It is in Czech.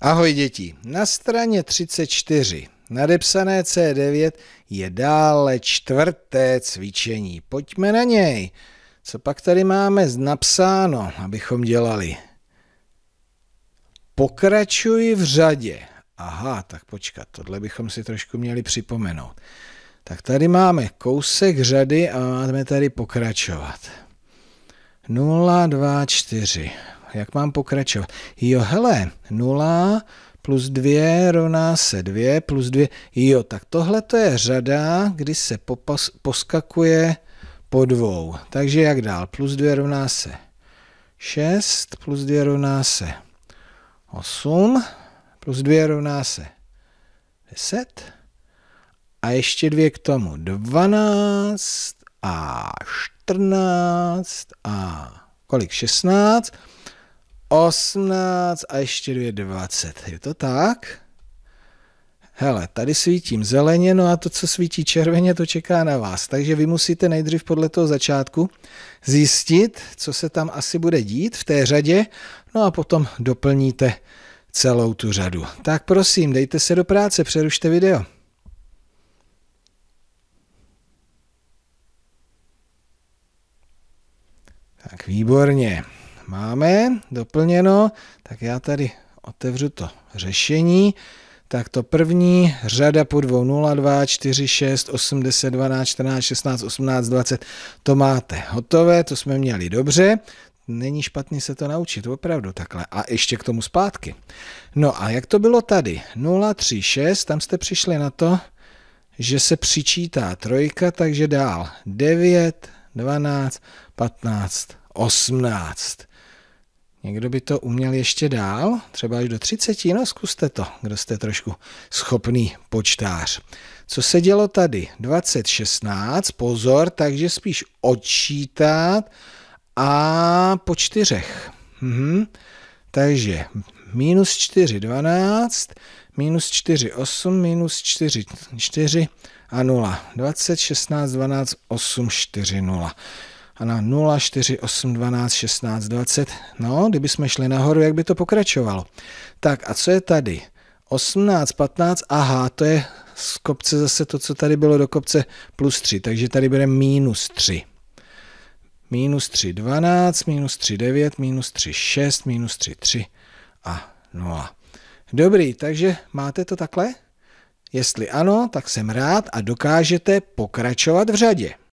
Ahoj děti, na straně 34 nadepsané C9 je dále čtvrté cvičení. Pojďme na něj. Co pak tady máme napsáno, abychom dělali? Pokračuji v řadě. Aha, tak počkat, tohle bychom si trošku měli připomenout. Tak tady máme kousek řady a máme tady pokračovat. 0, 2, 4 jak mám pokračovat? Jo, hele, 0 plus 2 rovná se 2 plus 2. Jo, tak tohle to je řada, kdy se popos, poskakuje po dvou. Takže jak dál? Plus 2 rovná se 6, plus 2 rovná se 8, plus 2 rovná se 10 a ještě dvě k tomu 12 a 14 a kolik? 16 18 a ještě dvě 20. Je to tak? Hele, tady svítím zeleně, no a to, co svítí červeně, to čeká na vás. Takže vy musíte nejdřív podle toho začátku zjistit, co se tam asi bude dít v té řadě, no a potom doplníte celou tu řadu. Tak prosím, dejte se do práce, přerušte video. Tak výborně máme doplněno, tak já tady otevřu to řešení. Tak to první řada po dvou 0, 2, 4, 6, 8, 10, 12, 14, 16, 18, 20, to máte hotové, to jsme měli dobře. Není špatný se to naučit, opravdu takhle. A ještě k tomu zpátky. No a jak to bylo tady? 0, 3, 6, tam jste přišli na to, že se přičítá trojka, takže dál 9, 12, 15, 18. Někdo by to uměl ještě dál, třeba až do 30, no zkuste to, kdo jste trošku schopný počtář. Co se dělo tady? 2016, pozor, takže spíš odčítat a po čtyřech. Mhm. Takže minus 4, 12, minus 4, 8, minus 4, 4 a 0. 20, 16, 12, 8, 4, 0 a na 0, 4, 8, 12, 16, 20. No, kdyby jsme šli nahoru, jak by to pokračovalo. Tak a co je tady? 18, 15, aha, to je z kopce zase to, co tady bylo do kopce plus 3, takže tady bude minus 3. Minus 3, 12, minus 3, 9, minus 3, 6, minus 3, 3 a 0. Dobrý, takže máte to takhle? Jestli ano, tak jsem rád a dokážete pokračovat v řadě.